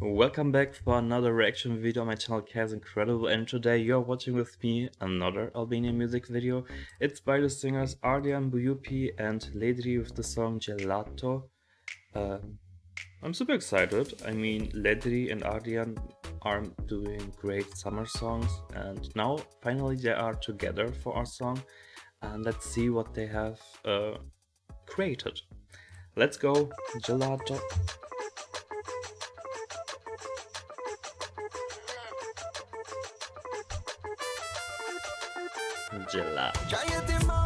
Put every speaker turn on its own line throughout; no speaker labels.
welcome back for another reaction video on my channel Kaz Incredible and today you're watching with me another Albanian music video. It's by the singers Ardian Bujupi and Ledri with the song Gelato. Uh, I'm super excited. I mean Ledri and Ardian are doing great summer songs and now finally they are together for our song and let's see what they have uh, created. Let's go, Gelato. Gelato.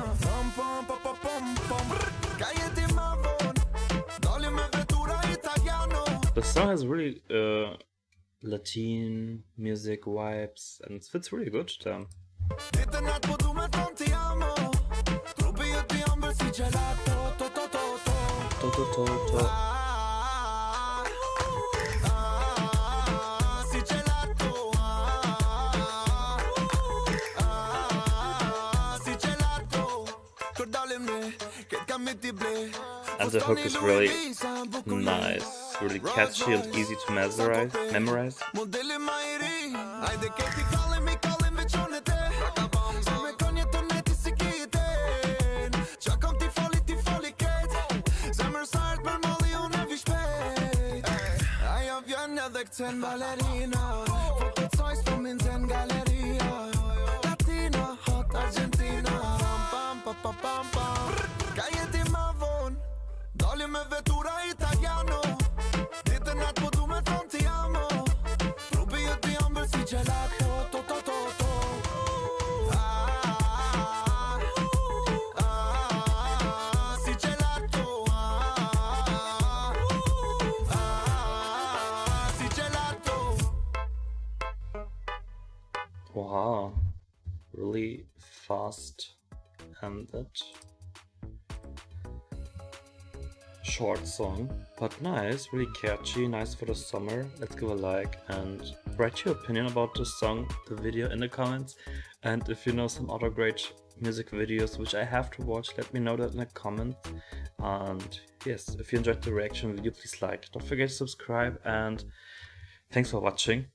song has really uh, Latin music vibes and it fits really good to them.
Ditën atë po
And the hook is really nice, really catchy and easy to memorize. memorize.
Modeli ma i ri Ajde keti Me vetura italiano. Po du me ti amo. Jë ti si gelato To to to to.
Wow, really fast ended. Short song, but nice, really catchy, nice for the summer. Let's give a like and write your opinion about this song, the video in the comments. And if you know some other great music videos which I have to watch, let me know that in the comments. And yes, if you enjoyed the reaction video, please like. Don't forget to subscribe and thanks for watching.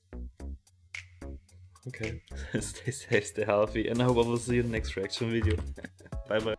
Okay, stay safe, stay healthy, and I hope I will see you in the next reaction video. bye bye.